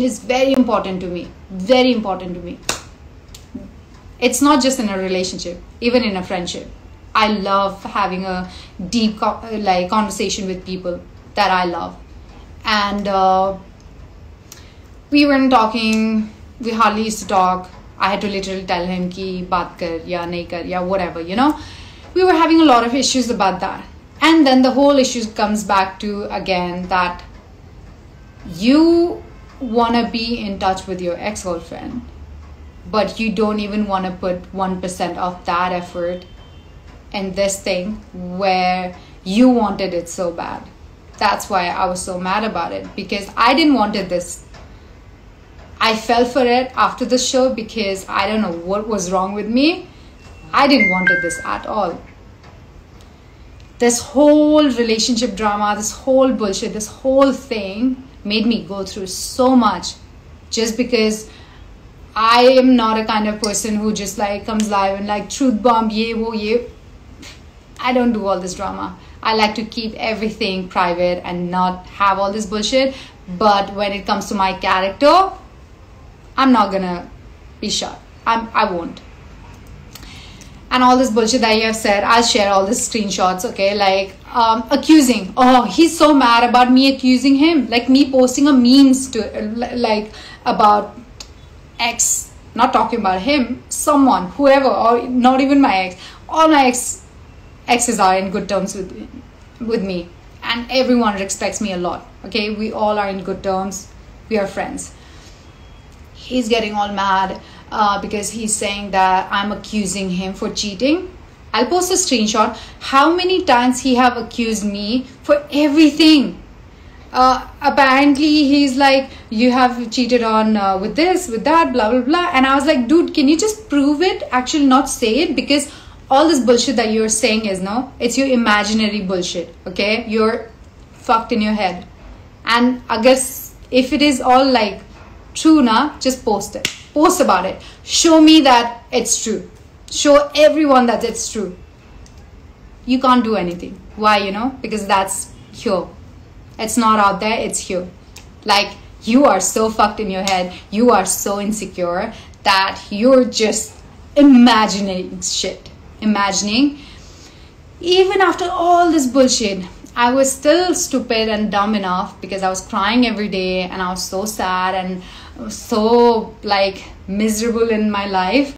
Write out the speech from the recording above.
is very important to me. Very important to me. It's not just in a relationship even in a friendship. I love having a deep like conversation with people that i love. And uh, we weren't talking. We hardly used to talk. I had to literally tell him ki baat kar ya nahi kar ya whatever you know? We were having a lot of issues about that. And then the whole issue comes back to again that you want to be in touch with your ex-girlfriend but you don't even want to put 1% of that effort in this thing where you wanted it so bad. That's why i was so mad about it because i didn't wanted this. I fell for it after the show because i don't know what was wrong with me. I didn't wanted this at all. This whole relationship drama this whole bullshit this whole thing made me go through so much just because I am not a kind of person who just like comes live and like truth bomb, ye wo ye. I don't do all this drama. I like to keep everything private and not have all this bullshit. But when it comes to my character, I'm not gonna be shut. I'm I won't. And all this bullshit that you have said, I'll share all the screenshots, okay? Like um, accusing. Oh, he's so mad about me accusing him. Like me posting a memes to like about ex not talking about him someone whoever or not even my ex all my ex exes are in good terms with with me and everyone respects me a lot okay we all are in good terms we are friends he's getting all mad uh, because he's saying that i'm accusing him for cheating. I'll post a screenshot. How many times he have accused me for everything? Uh, apparently he's like you have cheated on uh, with this with that blah blah blah. And i was like dude can you just prove it? Actually not say it because all this bullshit that you're saying is no it's your imaginary bullshit okay? You're fucked in your head. And i guess if it is all like true na just post it post about it show me that it's true show everyone that it's true you can't do anything why you know because that's here it's not out there, it's here. Like you are so fucked in your head, you are so insecure that you're just imagining shit. Imagining. Even after all this bullshit, I was still stupid and dumb enough because I was crying every day and I was so sad and so like miserable in my life